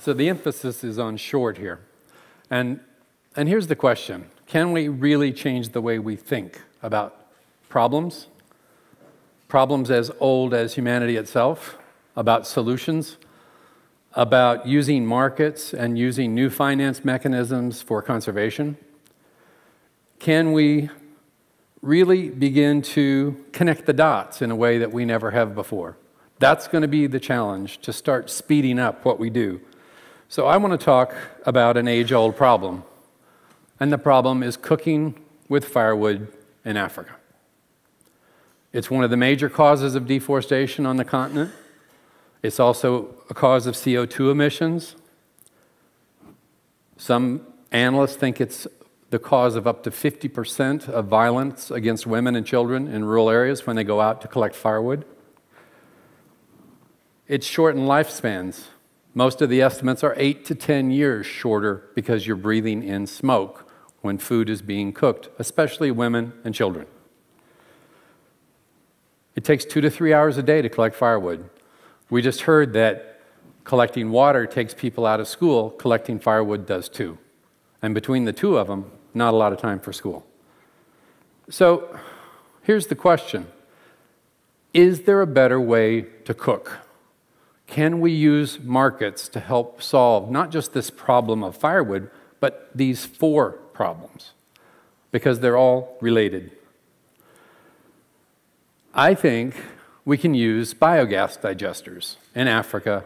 So the emphasis is on short here. And, and here's the question Can we really change the way we think about problems? Problems as old as humanity itself, about solutions, about using markets and using new finance mechanisms for conservation? Can we really begin to connect the dots in a way that we never have before? That's going to be the challenge to start speeding up what we do so I want to talk about an age-old problem. And the problem is cooking with firewood in Africa. It's one of the major causes of deforestation on the continent. It's also a cause of CO2 emissions. Some analysts think it's the cause of up to 50% of violence against women and children in rural areas when they go out to collect firewood. It's shortened lifespans. Most of the estimates are 8 to 10 years shorter because you're breathing in smoke when food is being cooked, especially women and children. It takes two to three hours a day to collect firewood. We just heard that collecting water takes people out of school, collecting firewood does too. And between the two of them, not a lot of time for school. So here's the question Is there a better way to cook? Can we use markets to help solve not just this problem of firewood, but these four problems? Because they're all related. I think we can use biogas digesters in Africa.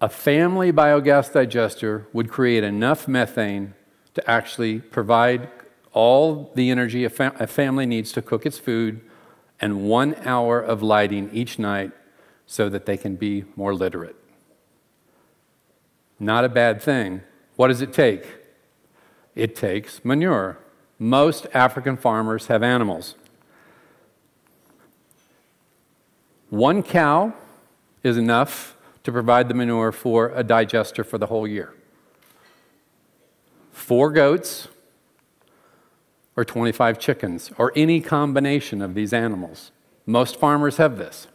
A family biogas digester would create enough methane to actually provide all the energy a, a family needs to cook its food and one hour of lighting each night so that they can be more literate. Not a bad thing. What does it take? It takes manure. Most African farmers have animals. One cow is enough to provide the manure for a digester for the whole year. Four goats or 25 chickens or any combination of these animals. Most farmers have this.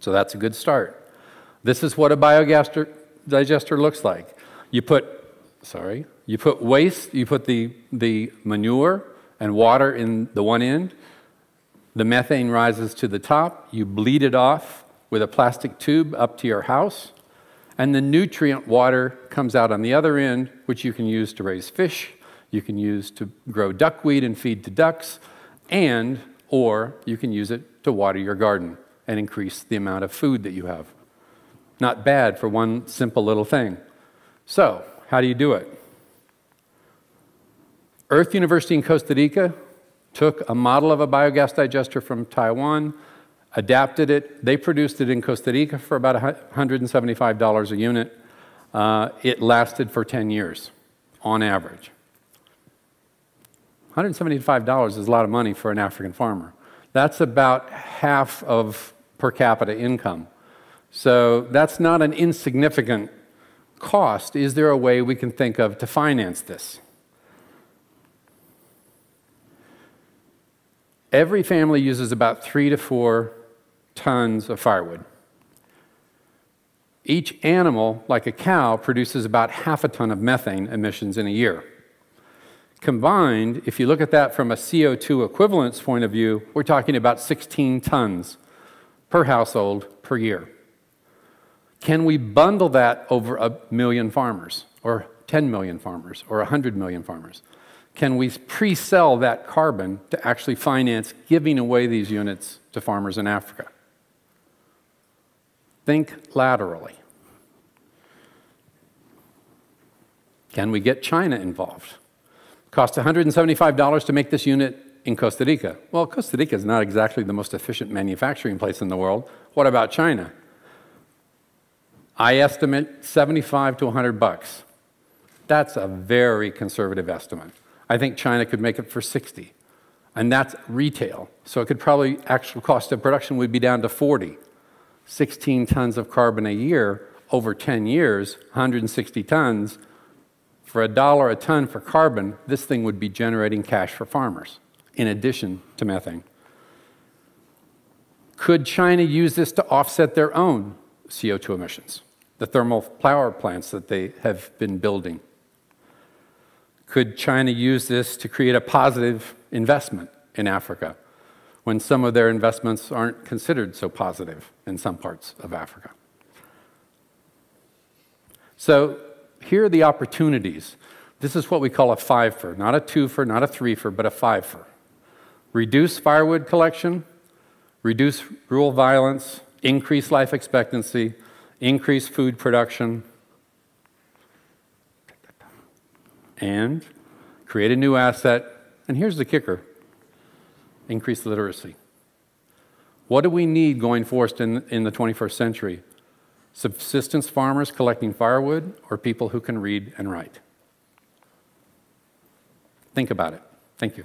So that's a good start. This is what a biogas digester looks like. You put, sorry, you put waste, you put the, the manure and water in the one end. The methane rises to the top. You bleed it off with a plastic tube up to your house. And the nutrient water comes out on the other end, which you can use to raise fish, you can use to grow duckweed and feed to ducks, and or you can use it to water your garden and increase the amount of food that you have. Not bad for one simple little thing. So, how do you do it? Earth University in Costa Rica took a model of a biogas digester from Taiwan, adapted it. They produced it in Costa Rica for about $175 a unit. Uh, it lasted for 10 years on average. $175 is a lot of money for an African farmer. That's about half of per capita income. So that's not an insignificant cost. Is there a way we can think of to finance this? Every family uses about three to four tons of firewood. Each animal, like a cow, produces about half a ton of methane emissions in a year. Combined, if you look at that from a CO2 equivalence point of view, we're talking about 16 tons per household per year. Can we bundle that over a million farmers, or 10 million farmers, or 100 million farmers? Can we pre sell that carbon to actually finance giving away these units to farmers in Africa? Think laterally. Can we get China involved? Cost $175 to make this unit in Costa Rica. Well, Costa Rica is not exactly the most efficient manufacturing place in the world. What about China? I estimate 75 to 100 bucks. That's a very conservative estimate. I think China could make it for 60. And that's retail. So it could probably, actual cost of production would be down to 40. 16 tons of carbon a year over 10 years, 160 tons. For a dollar a ton for carbon, this thing would be generating cash for farmers in addition to methane. Could China use this to offset their own CO2 emissions? the thermal power plants that they have been building? Could China use this to create a positive investment in Africa when some of their investments aren't considered so positive in some parts of Africa? So here are the opportunities. This is what we call a five for, not a two for, not a three for, but a five for. Reduce firewood collection, reduce rural violence, increase life expectancy, increase food production, and create a new asset. And here's the kicker increase literacy. What do we need going forward in, in the 21st century? Subsistence farmers collecting firewood or people who can read and write? Think about it. Thank you.